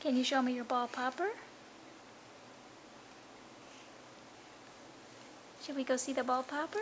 Can you show me your ball popper? Should we go see the ball popper?